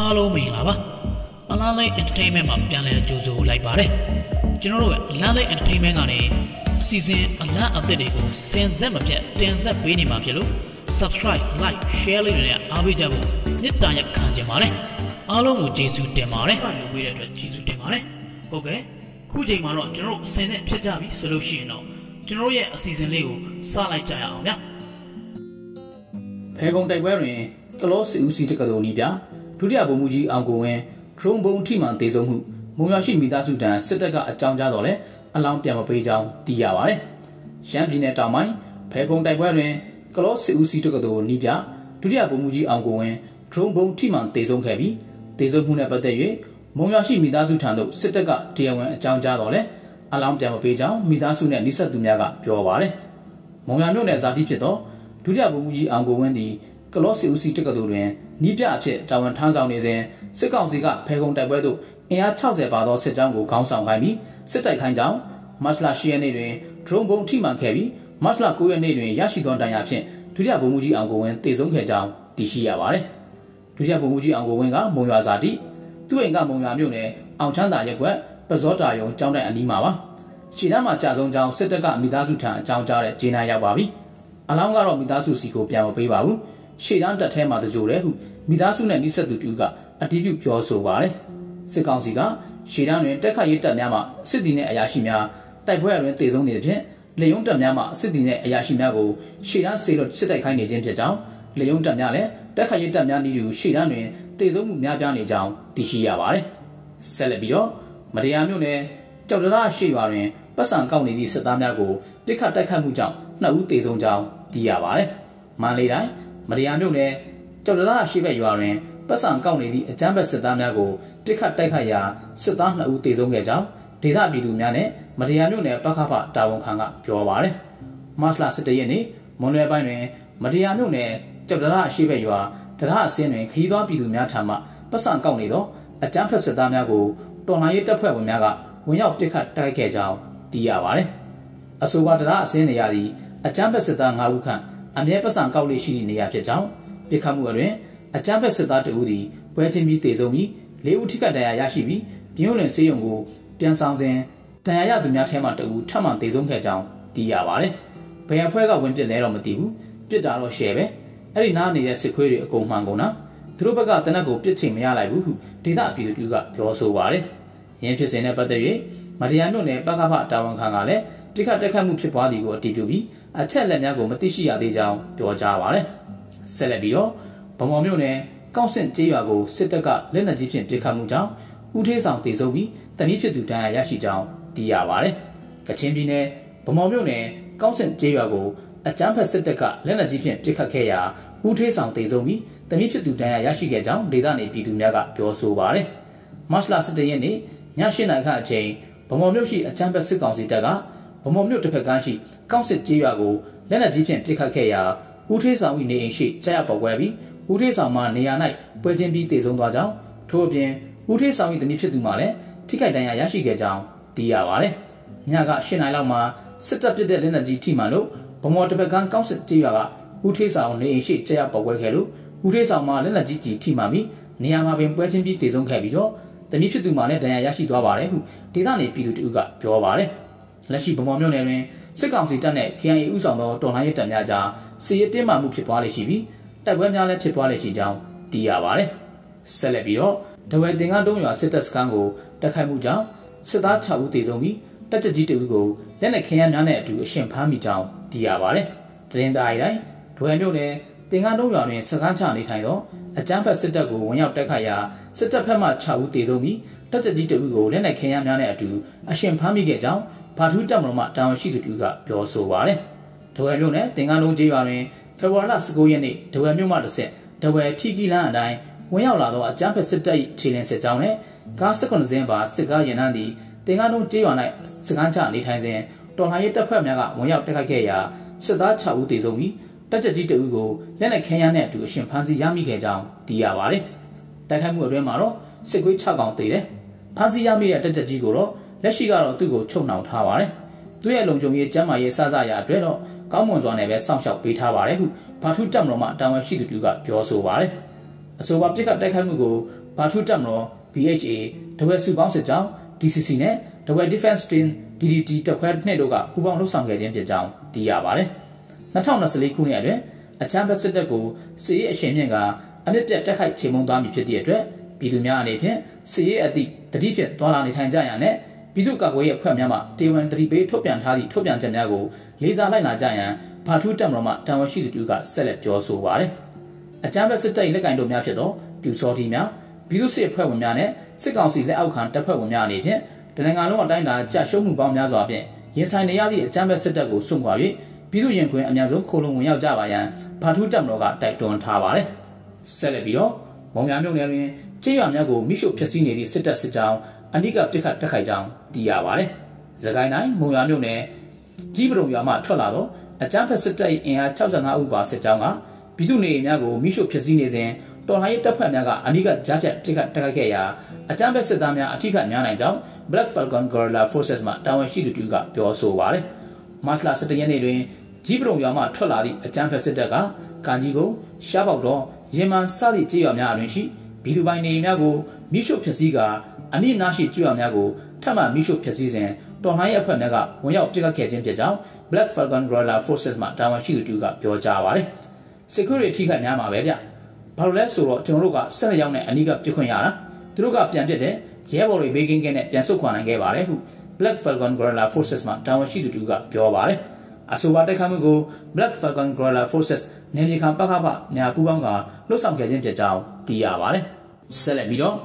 အားလုံးမင်္ဂလာပါအလားလိုက် entertainment မှာပြန်လည်ကြိုဆိုလိုက်ပါတယ်ကျွန်တော်တို့ရဲ့အလားလိုက် entertainment ကနေအစီအစဉ်အလားအသစ်တွေကိုစင်ဆက်မပြတ်တင်ဆက်ပေးနေမှာဖြစ်လို့ subscribe like share လေးတွေနဲ့အားပေးကြဖို့မေတ္တာရက်ခံချင်ပါတယ်အားလုံးကိုကျေးဇူးတင်ပါတယ်လုပ်ပေးတဲ့အတွက်ကျေးဇူးတင်ပါတယ်ဟုတ်ကဲ့ခုချိန်မှာတော့ကျွန်တော်တို့အစင်နဲ့ဖြစ်ကြပြီဆိုလို့ရှိရင်တော့ကျွန်တော်တို့ရဲ့အစီအစဉ်လေးကိုစလိုက်ကြရအောင်ဗျာဖဲကုံတိုက်ပွဲတွင်ကလောစီဦးစီတက္ကသိုလ်နီးပြ ဒုတိယဗိုလ်မှူးကြီးအောင်ကိုဝင်းဒရုန်းဘုံထိမှန်တေဆုံးမှုမုံရရှိမိသားစုတန်းစစ်တပ်ကအကြောင်းကြားတော်လဲအလောင်းပြန်မပေးကြောင်းသိရပါတယ်။ရှမ်းပြည်နယ်တောင်ပိုင်းဖဲကုံတိုက်ပွဲတွင်ကလောစီဦးစီတက္ကသိုလ်နီးပြဒုတိယဗိုလ်မှူးကြီးအောင်ကိုဝင်းဒရုန်းဘုံထိမှန်တေဆုံးခဲ့ပြီးတေဆုံးမှုနဲ့ပတ်သက်၍မုံရရှိမိသားစုထံသို့စစ်တပ်ကတရားဝင်အကြောင်းကြားတော်လဲအလောင်းပြန်မပေးကြောင်းမိသားစုနဲ့နှိဆက်သူများကပြောပါတယ်။မုံရမြို့နယ်ဇာတိဖြစ်သောဒုတိယဗိုလ်မှူးကြီးအောင်ကိုဝင်းသည်ကလော့စီဦးစီတက္ကသိုလ်တွင် နီးပြအဖြစ်တာဝန်ထမ်းဆောင်နေစဉ်စစ်ကောင်စီကဖဲခုံတိုက်ပွဲသို့အင်အား60ပါသောစစ်ကြောင်းကိုခေါင်းဆောင်ခိုင်းပြီးစစ်တိုက်ခိုင်းကြောင်းမတ်လ10ရက်နေ့တွင်ဒရုန်းဘုံထိမှန်ခဲ့ပြီးမတ်လ9ရက်နေ့တွင်ရရှိသောဒဏ်ရာဖြင့်ဒုတိယဗိုလ်မှူးကြီးအောင်ကိုဝင်းတေဆုံးခဲ့ကြောင်းသိရှိရပါတယ်။ဒုတိယဗိုလ်မှူးကြီးအောင်ကိုဝင်းကမုံရွာဇာတိသူ့အိမ်ကမုံရွာမြို့နယ်အောင်ချမ်းသာရက်ကွက်ပဇောတာယုံကျောင်းတိုင်အနီးမှာပါ။ရှီတန်းမှာကြာဆုံးကြောင်းစစ်တပ်ကမိသားစုထံအကြောင်းကြားတဲ့ဂျေနာရောက်ပါပြီ။အလောင်းကတော့မိသားစုစီကိုပြန်မပေးပါဘူး။ ရှေ့တန်းတက်ထဲမှာတကြိုတယ်ဟုမိသားစုနဲ့နှိဆက်သူတူကအတီးပြုပြောဆိုပါတယ်စစ်ကောင်စီကရှေ့တန်းတွင်တက်ခတ်ရေးတပ်များမှစစ်တီနဲ့အရာရှိများတိုက်ပွဲအတွင်းတေဆုံးနေတဲ့ဖြင့်လေယုံတပ်များမှစစ်တီနဲ့အရာရှိများကိုရှေ့တန်းဆေးလို့စစ်တိုက်ခိုင်းနေခြင်းဖြစ်ကြောင်းလေယုံတပ်များလည်းတက်ခတ်ရေးတပ်များနည်းတူရှေ့တန်းတွင်တေဆုံးမှုများပြားနေကြောင်းသိရှိရပါတယ်ဆက်လက်ပြီးတော့မတရားမြို့နယ်ကြောက်ကြရရှေ့ရွာတွင်ပတ်စံကောက်နေသည့်စစ်သားများကိုပြစ်ခတ်တိုက်ခတ်မှုကြောင့်နှစ်ဦးသေဆုံးကြောင်းသိရပါတယ်။မန္တလေးတိုင်း မတရားမြို့နယ်ကြောက်တရရှိဘက်ရွာတွင်ပတ်စံကောက်နေသည့်အကြမ်းဖက်စစ်သားများကိုတစ်ခတ်တိုက်ခတ်ရာစစ်သား2ဦးသေဆုံးခဲ့ကြောင်းဒေသပြည်သူများနဲ့မတရားမြို့နယ်ပခဖတာဝန်ခံကပြောပါရယ်မတ်လ17ရက်နေ့မွန်လွယ်ပိုင်းတွင်မတရားမြို့နယ်ကြောက်တရရှိဘက်ရွာတရအစင်းတွင်ခရီးသွားပြည်သူများထံမှပတ်စံကောက်နေသောအကြမ်းဖက်စစ်သားများကိုတော်လှန်ရေးတပ်ဖွဲ့ဝင်များကဝင်ရောက်ပစ်ခတ်တိုက်ခဲ့ကြောင်းသိရပါရယ်အဆိုပါတရအစင်းနေရာသည်အကြမ်းဖက်စစ်သား9ဦးခန့် အမြဲပတ်စံကောက်လေးရှိသည့်နေရာဖြစ်ကြောင်းပြစ်ခတ်မှုအတွင်အကြမ်းဖက်စစ်သားတဦးသည်ပွဲချင်းပြီးတေဆုံးပြီးလေးဦးထိခိုက်ဒဏ်ရာရရှိပြီးပြင်းလွင်ဆေးရုံကိုပြန်ဆောင်စဉ်ဒဏ်ရာရသူများထဲမှတဦးထပ်မံတေဆုံးခဲ့ကြောင်းသိရပါတယ်။ဘယ်အဖွဲ့ကဝင်ပစ်လဲတော့မသိဘူး။ပစ်တာတော့ရှယ်ပဲ။အဲ့ဒီနားနေတဲ့စစ်ခွေးတွေအကုန်မှန်ကုန်တာ။သူတို့ဘက်ကတနက်ကိုပြစ်ချိန်မရလိုက်ဘူးဟုဒေသပြည်သူကပြောဆိုပါတယ်။ရင်းဖြစ်စဉ်နဲ့ပတ်သက်၍မတရားမြို့နယ်ပကဖတာဝန်ခံကလည်းပြစ်ခတ်တက်ခတ်မှုဖြစ်ပွားသည်ကိုအတည်ပြုပြီး အချက်လက်များကိုမသိရှိရသေးကြောင်းပြောကြားပါတယ်။ဆက်လက်ပြီးတော့ဗမော်မြို့နယ်ကောက်ဆင့်ကျေးရွာကိုစစ်တပ်ကလက်နက်ကြီးဖြင့်ပစ်ခတ်မှုကြောင့်ဦးထေးဆောင်တေဆုံးပြီးတဏှိဖြစ်သူဒဏ်ရာရရှိကြောင်းသိရပါတယ်။ကချင်ပြည်နယ်ဗမော်မြို့နယ်ကောက်ဆင့်ကျေးရွာကိုအကြမ်းဖက်စစ်တပ်ကလက်နက်ကြီးဖြင့်ပစ်ခတ်ခဲ့ရာဦးထေးဆောင်တေဆုံးပြီးတဏှိဖြစ်သူဒဏ်ရာရရှိခဲ့ကြောင်းဒေသနေပြည်သူများကပြောဆိုပါတယ်။မတ်လ17ရက်နေ့ည8နာရီခန့်အချိန်ဗမော်မြို့ရှိအကြမ်းဖက်စစ်ကောင်စီတပ်က ဗမော်မြို့တစ်ဖက်ကမ်းရှိကောက်စစ်ကျေးရွာကိုလက်နက်ကြီးဖြင့်ပစ်ခတ်ခဲ့ရာဦးထေးဆောင်၏နေအိမ်ရှိကြားရပေါက်ကွဲပြီးဦးထေးဆောင်မှနေရာ၌ပွဲချင်းပြီးတေဆုံးသွားကြောင်းထို့အပြင်ဦးထေးဆောင်၏တနည်းဖြစ်သူမှလည်းထိခိုက်ဒဏ်ရာရရှိခဲ့ကြောင်းသိရပါတယ်။ညက၈နိုင်လောက်မှာစစ်တပ်ပစ်တဲ့လက်နက်ကြီးထိမှန်လို့ဗမော်တစ်ဖက်ကမ်းကောက်စစ်ကျေးရွာကဦးထေးဆောင်နေအိမ်ရှိကြားရပေါက်ကွဲခဲ့လို့ဦးထေးဆောင်မှလက်နက်ကြီးကြီးထိမှန်ပြီးနေရာမှာပင်ပွဲချင်းပြီးတေဆုံးခဲ့ပြီးတော့တနည်းဖြစ်သူမှလည်းဒဏ်ရာရရှိသွားပါတယ်ဟုဒေသနေပြည်သူတို့ကပြောပါတယ်။ လက်ရှိဗမာမြို့နယ်တွင်စစ်ကောင်စီတပ်နဲ့ KIA ဥဆောင်သောတော်လှန်ရေးတပ်များကြားစစ်ရေးတင်းမာမှုဖြစ်ပွားလေရှိပြီးတိုက်ပွဲများလည်းဖြစ်ပွားလေရှိကြောင်းသိရပါတယ်။ဆက်လက်ပြီးတော့တဝဲတင်ကားတုံးရွာစစ်တပ်စခန်းကိုတိုက်ခိုက်မှုကြောင့်စစ်သား6ဦးသေဆုံးပြီးတပ်ချက်ကြီးတဦးကိုလက်နက်ခဲယမ်းများနဲ့အတူအရှင်ဖမ်းမိကြောင်းသိရပါတယ်။တရင်သားရီတိုင်းဒဝဲမြို့နယ်တင်ကားတုံးရွာတွင်စခန်းချနေထိုင်သောအကြမ်းဖက်စစ်တပ်ကိုဝင်ရောက်တိုက်ခိုက်ရာစစ်တပ်ဖက်မှ6ဦးသေဆုံးပြီးတပ်ချက်ကြီးတဦးကိုလက်နက်ခဲယမ်းများနဲ့အတူအရှင်ဖမ်းမိခဲ့ကြောင်း ဘာထူးတက်မလို့မှတာဝန်ရှိသူတူကပြောဆိုပါတယ်။ဒဝယ်မြို့နယ်တင်ကားလုံးကျေးရွာတွင်ဖေဖော်ဝါရီလ19ရက်နေ့ဒဝယ်မြို့မှတစ်ဆက်ဒဝယ်ထီကီလန်းအတိုင်းဝင်ရောက်လာသောအကြမ်းဖက်စစ်တပ်၏ခြေလင်းစစ်ကြောင်းနဲ့ကား၁၉စင်းပါစစ်ကားရင်နှန်းသည်တင်ကားလုံးကျေးရွာ၌စကန်းချနေထိုင်စဉ်တော်လှန်ရေးတပ်ဖွဲ့များကဝင်ရောက်တိုက်ခိုက်ခဲ့ရာစစ်သား6ဦးသေဆုံးပြီးတပ်ချက်ကြီးတဦးကိုလက်နက်ခဲယမ်းနဲ့အတူအရှင်ဖမ်းဆီးရမိခဲ့ကြောင်းသိရပါတယ်။တိုက်ခိုက်မှုအတွင်းမှာတော့စစ်ကွေး6កောင်သေတယ်။ဖမ်းဆီးရမိတဲ့တပ်ချက်ကြီးကိုတော့ လက်ရှိကတော့သူ့ကိုချုပ်နှောင်ထားပါတယ်။သူ့ရဲ့လုံခြုံရေးကျန်းမာရေးစစရာအတွက်တော့ကောင်းမွန်စွာနဲ့ပဲစောင့်ရှောက်ပေးထားပါတယ်ဟုဘာထုတက်မတော်မှတာဝန်ရှိသူတူကပြောဆိုပါတယ်။အဆိုပါပြစ်ကတိုက်ခိုက်မှုကိုဗဘာထုတပ်မတော် BHA တဝက်စုပေါင်းစစ်ကြောင်း DCC နဲ့တဝက် Defense Team DDT တပ်ခွဲနှစ်တို့ကပူးပေါင်းလှုပ်ဆောင်ခဲ့ခြင်းဖြစ်ကြောင်းသိရပါတယ်။2024ခုနှစ်အတွင်းအချမ်းဘတ်စစ်တပ်ကိုစစ်ရေးအရှင်မြင့်ကအမြင့်ပြတ်တက်ခိုက်ချိန်မုံသွားမည်ဖြစ်သည့်အတွက်ပြည်သူများအနေဖြင့်စစ်ရေးအသည့်တတိဖြင့်တွာလာနေထိုင်ကြရန်နဲ့ ပြည်သူ့ကာကွယ်ရေးအဖွဲ့များမှတေဝန်တတိပေးထုတ်ပြန်ထားသည့်ထုတ်ပြန်ချက်များကိုလေးစားလိုက်နာကြရန်ဘာထူးတက်မတော်မှတာဝန်ရှိသူတို့ကဆက်လက်ပြောဆိုပါရယ်အကြမ်းဖက်စစ်တပ်၏လက်ကင်တို့များဖြစ်သောပြူစောတီများပြည်သူ့စစ်အဖွဲ့ဝင်များနဲ့စစ်ကောင်စီလက်အောက်ခံတပ်ဖွဲ့ဝင်များအနေဖြင့်တနင်္ဂနွေလုံးအတိုင်းအတာကြာရှုံးမှုပေါင်းများစွာဖြင့်ရင်ဆိုင်နေရသည့်အကြမ်းဖက်စစ်တပ်ကိုစွန့်ခွာ၍ပြည်သူ့ရင်ခွင်အများဆုံးခိုလုံဝင်ရောက်ကြပါရန်ဘာထူးတက်မတော်ကတိုက်တွန်းထားပါရယ်ဆက်လက်ပြီးတော့မုံရမြို့နယ်တွင် ကြေးရွာများကိုမိရှုဖျက်ဆီးနေသည့်စစ်တပ်စစ်ကြောင်းအနိကပြစ်ခတ်တက်ခိုက်ကြောင်းသိရပါတယ်။သခိုင်းတိုင်းမုံရမြို့နယ်ကြီးပရုံရွာမှထွက်လာသောအကြမ်းဖက်စစ်တပ်၏အင်အား65ဦးပါစစ်ကြောင်းကပြည်သူနေအိမ်များကိုမိရှုဖျက်ဆီးနေစဉ်တော်လှန်ရေးတပ်ဖွဲ့များကအနိကကြားဖြတ်ပြစ်ခတ်တက်ခိုက်ခဲ့ရာအကြမ်းဖက်စစ်သားများအထိကများနိုင်ကြောင်း Black Falcon Guerrilla Forces မှတာဝန်ရှိသူတို့ကပြောဆိုပါတယ်။မတ်လ17ရက်နေ့တွင်ကြီးပရုံရွာမှထွက်လာသည့်အကြမ်းဖက်စစ်တပ်ကကန်ကြီးကိုရှားပေါက်တော့ရင်မှန်စသည့်ကြေးရွာများအတွင်ရှိ ဘီလူပိုင်နေများကိုမိရှုဖျက်ဆီးကအနိနာရှိကျွော်များကိုထပ်မံမိရှုဖျက်ဆီးစဉ်တော်လှန်ရေးအဖွဲ့များကဝင်ရောက်ပြစ်ခတ်ခဲ့ခြင်းဖြစ်ကြောင်း Black Falcon Guerrilla Forces မှတာဝန်ရှိသူတို့ကပြောကြားပါတယ်။ security ထိခိုက်များမှာပဲဗျ။ဘာလို့လဲဆိုတော့ကျွန်တော်တို့ကဆက်ရောက်တဲ့အနိကပြစ်ခွင့်ရတာသူတို့ကပြန်ပြစ်တယ်ရဲဘော်တွေဘေးကင်းကင်းနဲ့ပြန်ဆုတ်ခွာနိုင်ခဲ့ပါတယ်ဟု Black Falcon Guerrilla Forces မှတာဝန်ရှိသူတို့ကပြောပါတယ်။အဆိုပါတိုက်ခိုက်မှုကို Black Falcon Guerrilla Forces နေမြေခံပခပများပူးပေါင်းကလှုပ်ဆောင်ခဲ့ခြင်းဖြစ်ကြောင်းသိရပါတယ်။ ဆက်လက်ပြီးတော့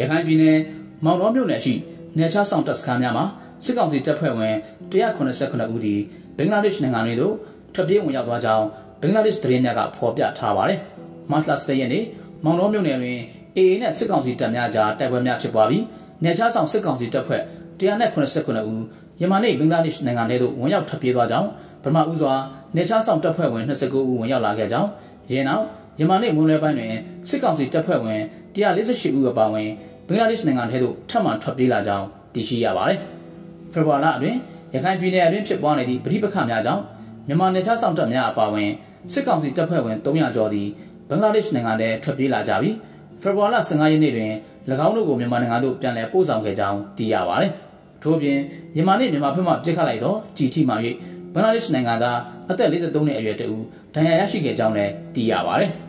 ရခိုင်ပြည်နယ်မောင်တော်မြို့နယ်ရှိနေချားဆောင်တပ်စခန်းများမှာစစ်ကောင်စီတပ်ဖွဲ့ဝင်189ဦးဒီဘင်္ဂလားဒေ့ရှ်နိုင်ငံတွေသို့ထွက်ပြေးဝင်ရောက်သွားကြောင်းဘင်္ဂလားဒေ့ရှ်သတင်းများကဖော်ပြထားပါတယ်။မတ်လ10ရက်နေ့မောင်တော်မြို့နယ်တွင် AA နဲ့စစ်ကောင်စီတပ်များကြားတိုက်ပွဲများဖြစ်ပွားပြီးနေချားဆောင်စစ်ကောင်စီတပ်ဖွဲ့189ဦးယမန်နေ့ဘင်္ဂလားဒေ့ရှ်နိုင်ငံထဲသို့ဝင်ရောက်ထွက်ပြေးသွားကြောင်းဗမာဦးစွာနေချားဆောင်တပ်ဖွဲ့ဝင်29ဦးဝင်ရောက်လာခဲ့ကြောင်းယင်းနောက်ယ မန်နေ့မွန်းလွဲပိုင်းတွင်စစ်ကောင်စီတပ်ဖွဲ့ဝင်148ဦးအပါအဝင်ဘင်္ဂလားဒေ့ရှ်နိုင်ငံထဲသို့ထပ်မံထွက်ပြေးလာကြောင်းသိရှိရပါတယ်။ဖေဖော်ဝါရီလအတွင်းရခိုင်ပြည်နယ်အတွင်းဖြစ်ပွားနေသည့်ပဋိပက္ခများကြောင့်မြန်မာနယ်ခြားစောင့်တပ်များအပါအဝင်စစ်ကောင်စီတပ်ဖွဲ့ဝင်300ကျော်သည်ဘင်္ဂလားဒေ့ရှ်နိုင်ငံထဲထွက်ပြေးလာကြပြီးဖေဖော်ဝါရီလ15ရက်နေ့တွင်၎င်းတို့ကိုမြန်မာနိုင်ငံသို့ပြန်လည်ပို့ဆောင်ခဲ့ကြောင်းသိရပါတယ်။ထို့ပြင်မြန်မာနဲ့မြန်မာဘက်မှပြစ်ခတ်လိုက်သောကြီးထိမှ၍ဘင်္ဂလားဒေ့ရှ်နိုင်ငံသားအသက်53နှစ်အရွယ်တဦးဒဏ်ရာရရှိခဲ့ကြောင်းလည်းသိရပါတယ်။